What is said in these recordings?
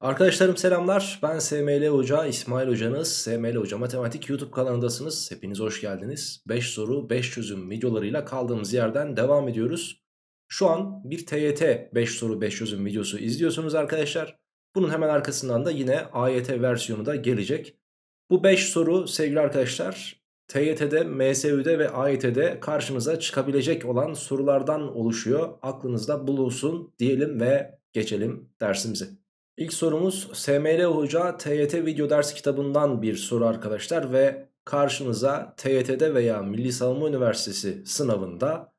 Arkadaşlarım selamlar. Ben SML Hoca, İsmail Hocanız. SML Hoca Matematik YouTube kanalındasınız. Hepiniz hoş geldiniz. 5 soru, 5 çözüm videolarıyla kaldığımız yerden devam ediyoruz. Şu an bir TYT 5 soru, 5 çözüm videosu izliyorsunuz arkadaşlar. Bunun hemen arkasından da yine AYT versiyonu da gelecek. Bu 5 soru sevgili arkadaşlar TYT'de, MSÜ'de ve AYT'de karşınıza çıkabilecek olan sorulardan oluşuyor. Aklınızda bulunsun diyelim ve geçelim dersimize. İlk sorumuz SML Hoca TYT video ders kitabından bir soru arkadaşlar ve karşınıza TYT'de veya Milli Savunma Üniversitesi sınavında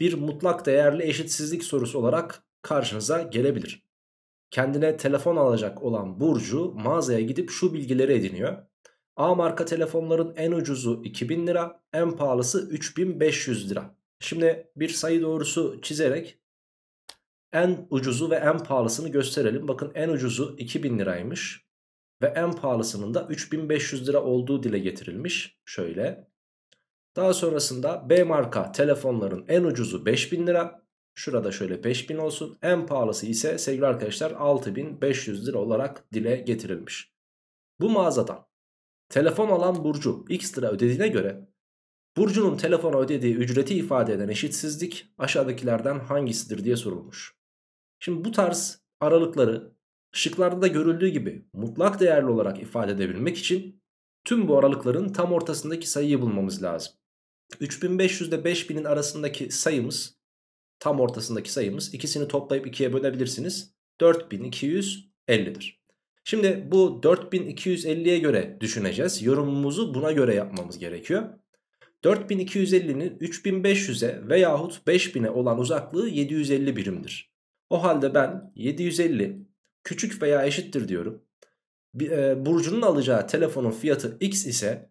bir mutlak değerli eşitsizlik sorusu olarak karşınıza gelebilir. Kendine telefon alacak olan Burcu mağazaya gidip şu bilgileri ediniyor. A marka telefonların en ucuzu 2000 lira, en pahalısı 3500 lira. Şimdi bir sayı doğrusu çizerek en ucuzu ve en pahalısını gösterelim. Bakın en ucuzu 2000 liraymış ve en pahalısının da 3500 lira olduğu dile getirilmiş. Şöyle. Daha sonrasında B marka telefonların en ucuzu 5000 lira. Şurada şöyle 5000 olsun. En pahalısı ise sevgili arkadaşlar 6500 lira olarak dile getirilmiş. Bu mağazadan telefon alan Burcu x lira ödediğine göre Burcu'nun telefona ödediği ücreti ifade eden eşitsizlik aşağıdakilerden hangisidir diye sorulmuş. Şimdi bu tarz aralıkları şıklarda da görüldüğü gibi mutlak değerli olarak ifade edebilmek için tüm bu aralıkların tam ortasındaki sayıyı bulmamız lazım. 3500 ile 5000'in arasındaki sayımız tam ortasındaki sayımız ikisini toplayıp ikiye bölebilirsiniz. 4250'dir. Şimdi bu 4250'ye göre düşüneceğiz. Yorumumuzu buna göre yapmamız gerekiyor. 4250'nin 3500'e veyahut 5000'e olan uzaklığı 750 birimdir. O halde ben 750 küçük veya eşittir diyorum. E, Burcu'nun alacağı telefonun fiyatı x ise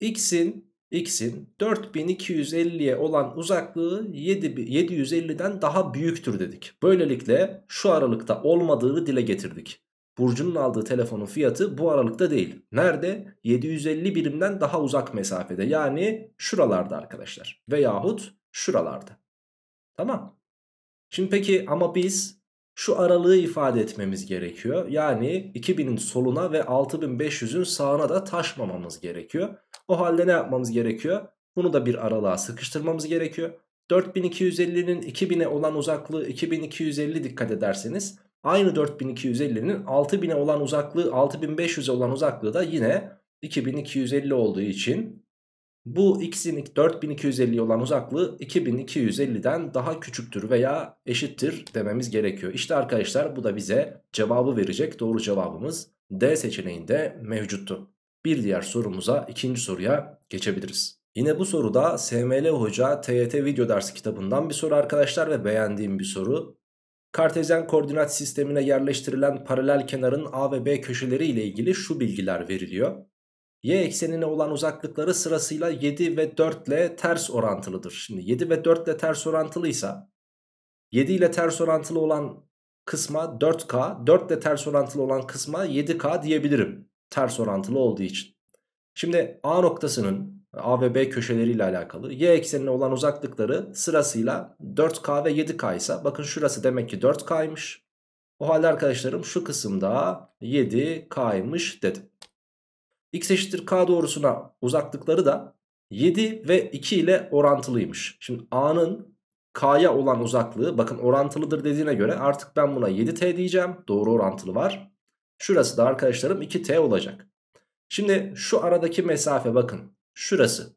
x'in x'in 4250'ye olan uzaklığı 7, 750'den daha büyüktür dedik. Böylelikle şu aralıkta olmadığını dile getirdik. Burcu'nun aldığı telefonun fiyatı bu aralıkta değil. Nerede? 750 birimden daha uzak mesafede. Yani şuralarda arkadaşlar. Veyahut şuralarda. Tamam. Şimdi peki ama biz şu aralığı ifade etmemiz gerekiyor. Yani 2000'in soluna ve 6500'ün sağına da taşmamamız gerekiyor. O halde ne yapmamız gerekiyor? Bunu da bir aralığa sıkıştırmamız gerekiyor. 4250'nin 2000'e olan uzaklığı 2250 dikkat ederseniz aynı 4250'nin 6000'e olan uzaklığı 6500'e olan uzaklığı da yine 2250 olduğu için bu x'in 4250 olan uzaklığı 2250'den daha küçüktür veya eşittir dememiz gerekiyor. İşte arkadaşlar bu da bize cevabı verecek doğru cevabımız D seçeneğinde mevcuttu. Bir diğer sorumuza ikinci soruya geçebiliriz. Yine bu soruda SML Hoca TYT video dersi kitabından bir soru arkadaşlar ve beğendiğim bir soru. Kartezyen koordinat sistemine yerleştirilen paralel kenarın A ve B köşeleri ile ilgili şu bilgiler veriliyor y eksenine olan uzaklıkları sırasıyla 7 ve 4 ile ters orantılıdır. Şimdi 7 ve 4 ile ters orantılıysa 7 ile ters orantılı olan kısma 4K, 4 ile ters orantılı olan kısma 7K diyebilirim. Ters orantılı olduğu için. Şimdi A noktasının A ve B köşeleriyle alakalı y eksenine olan uzaklıkları sırasıyla 4K ve 7K ise bakın şurası demek ki 4K'ymış. O halde arkadaşlarım şu kısımda 7K'ymış dedim x eşittir k doğrusuna uzaklıkları da 7 ve 2 ile orantılıymış. Şimdi a'nın k'ya olan uzaklığı bakın orantılıdır dediğine göre artık ben buna 7t diyeceğim. Doğru orantılı var. Şurası da arkadaşlarım 2t olacak. Şimdi şu aradaki mesafe bakın şurası.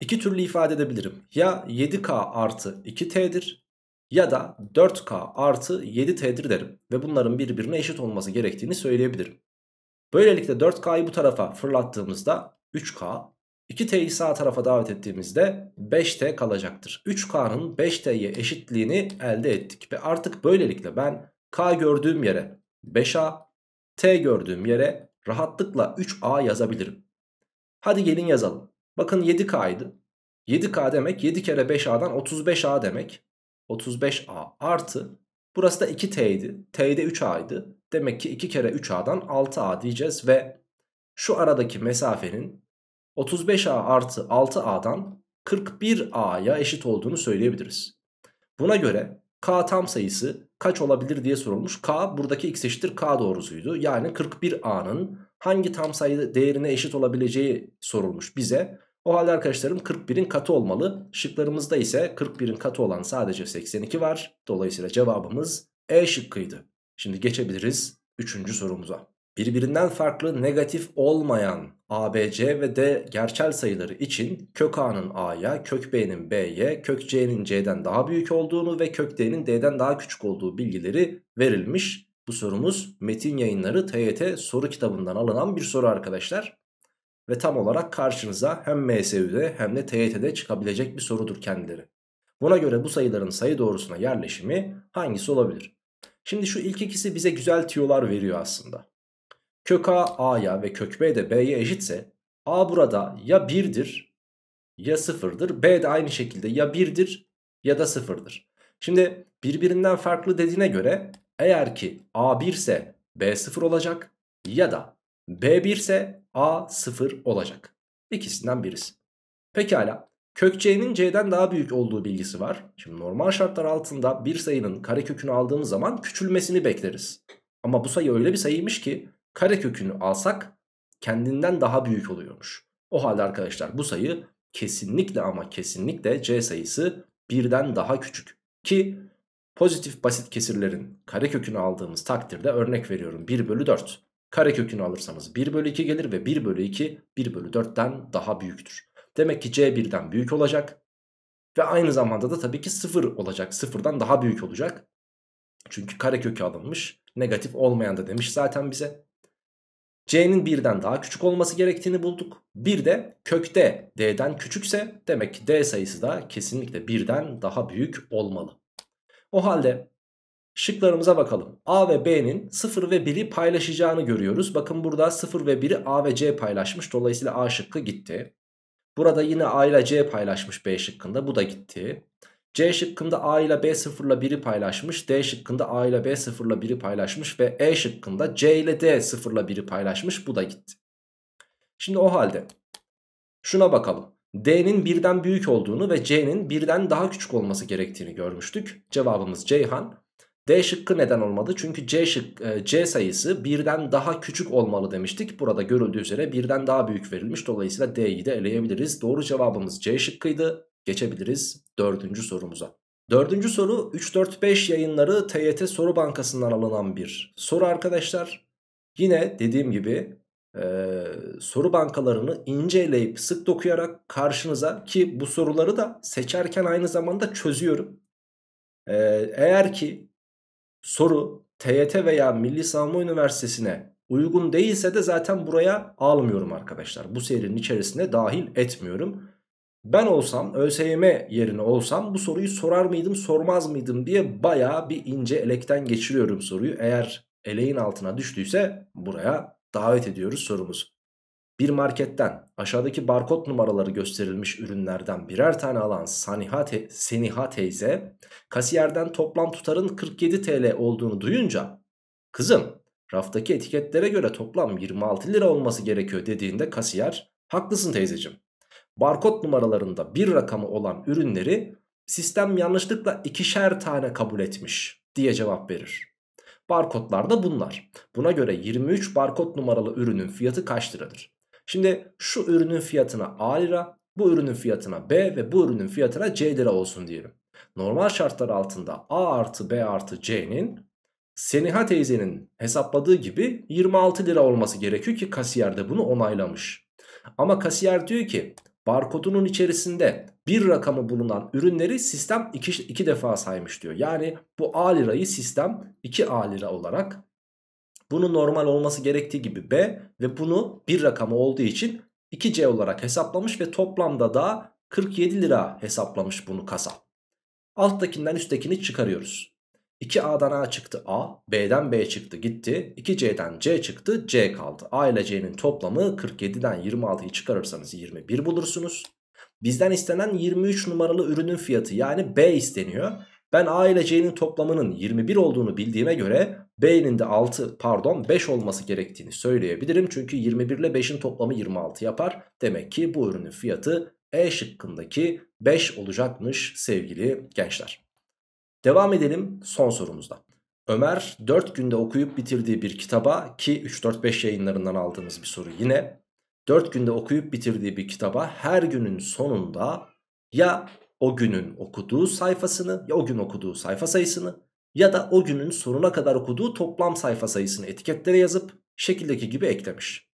İki türlü ifade edebilirim. Ya 7k artı 2t'dir ya da 4k artı 7t'dir derim. Ve bunların birbirine eşit olması gerektiğini söyleyebilirim. Böylelikle 4K'yı bu tarafa fırlattığımızda 3K, 2T'yi sağ tarafa davet ettiğimizde 5T kalacaktır. 3K'nın 5T'ye eşitliğini elde ettik. Ve artık böylelikle ben K gördüğüm yere 5A, T gördüğüm yere rahatlıkla 3A yazabilirim. Hadi gelin yazalım. Bakın 7K'ydı. 7K demek 7 kere 5A'dan 35A demek. 35A artı burası da 2T'ydi. T'de 3A'ydı. Demek ki 2 kere 3A'dan 6A diyeceğiz ve şu aradaki mesafenin 35A artı 6A'dan 41A'ya eşit olduğunu söyleyebiliriz. Buna göre K tam sayısı kaç olabilir diye sorulmuş. K buradaki x eşittir K doğrusuydu. Yani 41A'nın hangi tam sayı değerine eşit olabileceği sorulmuş bize. O halde arkadaşlarım 41'in katı olmalı. Şıklarımızda ise 41'in katı olan sadece 82 var. Dolayısıyla cevabımız E şıkkıydı. Şimdi geçebiliriz 3. sorumuza. Birbirinden farklı negatif olmayan A, B, C ve D gerçel sayıları için kök A'nın A'ya, kök B'nin B'ye, kök C'nin C'den daha büyük olduğunu ve kök D'nin D'den daha küçük olduğu bilgileri verilmiş. Bu sorumuz Metin Yayınları TYT soru kitabından alınan bir soru arkadaşlar. Ve tam olarak karşınıza hem MSÜ'de hem de TYT'de çıkabilecek bir sorudur kendileri. Buna göre bu sayıların sayı doğrusuna yerleşimi hangisi olabilir? Şimdi şu ilk ikisi bize güzel tiyolar veriyor aslında. Kök A A'ya ve kök B de B'ye eşitse A burada ya 1'dir ya 0'dır. B de aynı şekilde ya 1'dir ya da 0'dır. Şimdi birbirinden farklı dediğine göre eğer ki A 1 ise B 0 olacak ya da B 1 ise A 0 olacak. İkisinden birisi. Pekala kök C'nin C'den daha büyük olduğu bilgisi var. Şimdi normal şartlar altında bir sayının karekökünü aldığımız zaman küçülmesini bekleriz. Ama bu sayı öyle bir sayıymış ki karekökünü alsak kendinden daha büyük oluyormuş. O halde arkadaşlar bu sayı kesinlikle ama kesinlikle C sayısı birden daha küçük. Ki pozitif basit kesirlerin karekökünü aldığımız takdirde örnek veriyorum 1 bölü 4. Karekökünü alırsanız 1 bölü 2 gelir ve 1 bölü 2 1 bölü 4'ten daha büyüktür. Demek ki C birden büyük olacak. Ve aynı zamanda da tabii ki 0 olacak. 0'dan daha büyük olacak. Çünkü karekökü alınmış. Negatif olmayan da demiş zaten bize. C'nin birden daha küçük olması gerektiğini bulduk. Bir de kökte D'den küçükse demek ki D sayısı da kesinlikle birden daha büyük olmalı. O halde şıklarımıza bakalım. A ve B'nin 0 ve 1'i paylaşacağını görüyoruz. Bakın burada 0 ve 1'i A ve C paylaşmış. Dolayısıyla A şıkkı gitti. Burada yine A ile C paylaşmış B şıkkında. Bu da gitti. C şıkkında A ile B sıfırla 1'i paylaşmış. D şıkkında A ile B sıfırla 1'i paylaşmış. Ve E şıkkında C ile D sıfırla 1'i paylaşmış. Bu da gitti. Şimdi o halde şuna bakalım. D'nin birden büyük olduğunu ve C'nin birden daha küçük olması gerektiğini görmüştük. Cevabımız Ceyhan. D şıkkı neden olmadı? Çünkü C, şık, e, C sayısı birden daha küçük olmalı demiştik. Burada görüldüğü üzere birden daha büyük verilmiş. Dolayısıyla D'yi de eleyebiliriz. Doğru cevabımız C şıkkıydı geçebiliriz dördüncü sorumuza. Dördüncü soru 3-4-5 yayınları TYT soru bankasından alınan bir soru arkadaşlar. Yine dediğim gibi e, soru bankalarını inceleyip sık dokuyarak karşınıza ki bu soruları da seçerken aynı zamanda çözüyorum. E, eğer ki soru TYT veya Milli Savunma Üniversitesi'ne uygun değilse de zaten buraya almıyorum arkadaşlar. Bu serinin içerisine dahil etmiyorum. Ben olsam ÖSYM yerine olsam bu soruyu sorar mıydım sormaz mıydım diye baya bir ince elekten geçiriyorum soruyu. Eğer eleğin altına düştüyse buraya davet ediyoruz sorumuzu. Bir marketten aşağıdaki barkod numaraları gösterilmiş ürünlerden birer tane alan Saniha, te Seniha teyze kasiyerden toplam tutarın 47 TL olduğunu duyunca kızım raftaki etiketlere göre toplam 26 lira olması gerekiyor dediğinde kasiyer haklısın teyzeciğim barkod numaralarında bir rakamı olan ürünleri sistem yanlışlıkla ikişer tane kabul etmiş diye cevap verir. Barkodlar da bunlar. Buna göre 23 barkod numaralı ürünün fiyatı kaç liradır? Şimdi şu ürünün fiyatına A lira, bu ürünün fiyatına B ve bu ürünün fiyatına C lira olsun diyelim. Normal şartlar altında A artı B artı C'nin Seniha teyzenin hesapladığı gibi 26 lira olması gerekiyor ki kasiyer de bunu onaylamış. Ama kasiyer diyor ki barkodunun içerisinde bir rakamı bulunan ürünleri sistem iki, iki defa saymış diyor. Yani bu A lirayı sistem 2A lira olarak bunu normal olması gerektiği gibi B ve bunu bir rakamı olduğu için 2C olarak hesaplamış ve toplamda da 47 lira hesaplamış bunu kasa. Alttakinden üsttekini çıkarıyoruz. 2A'dan A çıktı A, B'den B çıktı gitti, 2C'den C çıktı C kaldı. A ile C'nin toplamı 47'den 26'yı çıkarırsanız 21 bulursunuz. Bizden istenen 23 numaralı ürünün fiyatı yani B isteniyor. Ben A ile C'nin toplamının 21 olduğunu bildiğime göre B'nin de 6 pardon 5 olması gerektiğini söyleyebilirim. Çünkü 21 ile 5'in toplamı 26 yapar. Demek ki bu ürünün fiyatı E şıkkındaki 5 olacakmış sevgili gençler. Devam edelim son sorumuzda. Ömer 4 günde okuyup bitirdiği bir kitaba ki 3-4-5 yayınlarından aldığımız bir soru yine 4 günde okuyup bitirdiği bir kitaba her günün sonunda ya o günün okuduğu sayfasını ya o gün okuduğu sayfa sayısını ya da o günün sonuna kadar okuduğu toplam sayfa sayısını etiketlere yazıp şekildeki gibi eklemiş.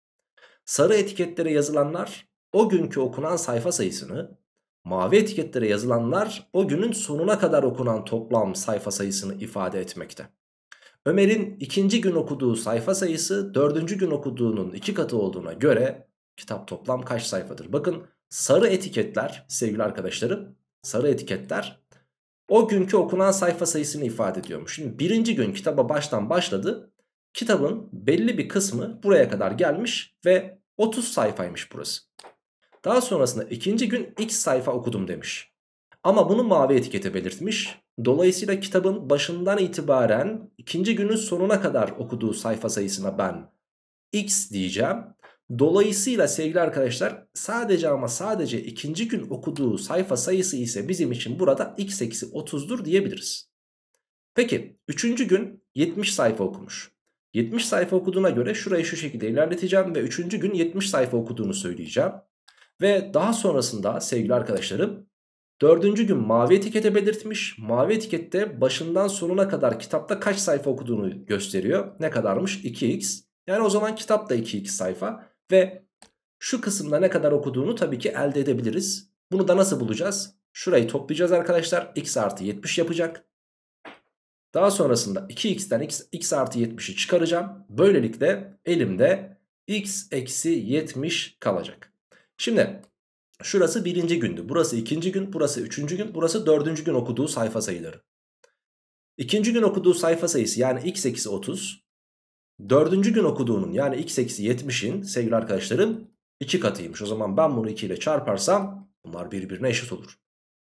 Sarı etiketlere yazılanlar o günkü okunan sayfa sayısını, mavi etiketlere yazılanlar o günün sonuna kadar okunan toplam sayfa sayısını ifade etmekte. Ömer'in ikinci gün okuduğu sayfa sayısı dördüncü gün okuduğunun iki katı olduğuna göre kitap toplam kaç sayfadır? Bakın sarı etiketler sevgili arkadaşlarım sarı etiketler o günkü okunan sayfa sayısını ifade ediyormuş. Şimdi birinci gün kitaba baştan başladı. Kitabın belli bir kısmı buraya kadar gelmiş ve 30 sayfaymış burası. Daha sonrasında ikinci gün x sayfa okudum demiş. Ama bunu mavi etikete belirtmiş. Dolayısıyla kitabın başından itibaren ikinci günün sonuna kadar okuduğu sayfa sayısına ben x diyeceğim. Dolayısıyla sevgili arkadaşlar sadece ama sadece ikinci gün okuduğu sayfa sayısı ise bizim için burada x eksi 30'dur diyebiliriz. Peki üçüncü gün 70 sayfa okumuş. 70 sayfa okuduğuna göre şurayı şu şekilde ilerleteceğim ve üçüncü gün 70 sayfa okuduğunu söyleyeceğim. Ve daha sonrasında sevgili arkadaşlarım dördüncü gün mavi etikete belirtmiş. Mavi etikette başından sonuna kadar kitapta kaç sayfa okuduğunu gösteriyor. Ne kadarmış? 2x. Yani o zaman kitap da 2x sayfa. Ve şu kısımda ne kadar okuduğunu tabii ki elde edebiliriz. Bunu da nasıl bulacağız? Şurayı toplayacağız arkadaşlar. x artı 70 yapacak. Daha sonrasında 2x'ten x, x artı 70'i çıkaracağım. Böylelikle elimde x eksi 70 kalacak. Şimdi şurası birinci gündü. Burası ikinci gün, burası üçüncü gün, burası dördüncü gün okuduğu sayfa sayıları. İkinci gün okuduğu sayfa sayısı yani x eksi 30. Dördüncü gün okuduğunun yani x eksi 70'in sevgili arkadaşlarım iki katıymış. O zaman ben bunu 2 ile çarparsam bunlar birbirine eşit olur.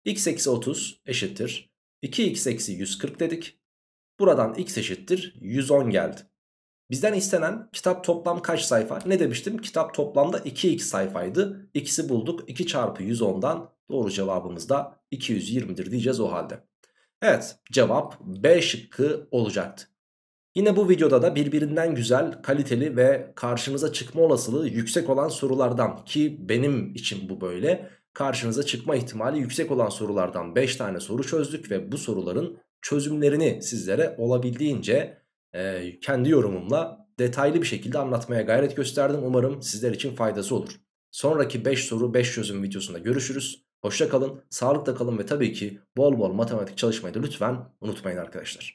x eksi 30 eşittir. 2x eksi 140 dedik. Buradan x eşittir 110 geldi. Bizden istenen kitap toplam kaç sayfa? Ne demiştim? Kitap toplamda 2x sayfaydı. X'i bulduk. 2 çarpı 110'dan doğru cevabımız da 220'dir diyeceğiz o halde. Evet cevap B şıkkı olacaktı. Yine bu videoda da birbirinden güzel, kaliteli ve karşınıza çıkma olasılığı yüksek olan sorulardan ki benim için bu böyle karşınıza çıkma ihtimali yüksek olan sorulardan 5 tane soru çözdük ve bu soruların çözümlerini sizlere olabildiğince e, kendi yorumumla detaylı bir şekilde anlatmaya gayret gösterdim. Umarım sizler için faydası olur. Sonraki 5 soru 5 çözüm videosunda görüşürüz. Hoşça kalın, sağlıkla kalın ve tabii ki bol bol matematik çalışmayı da lütfen unutmayın arkadaşlar.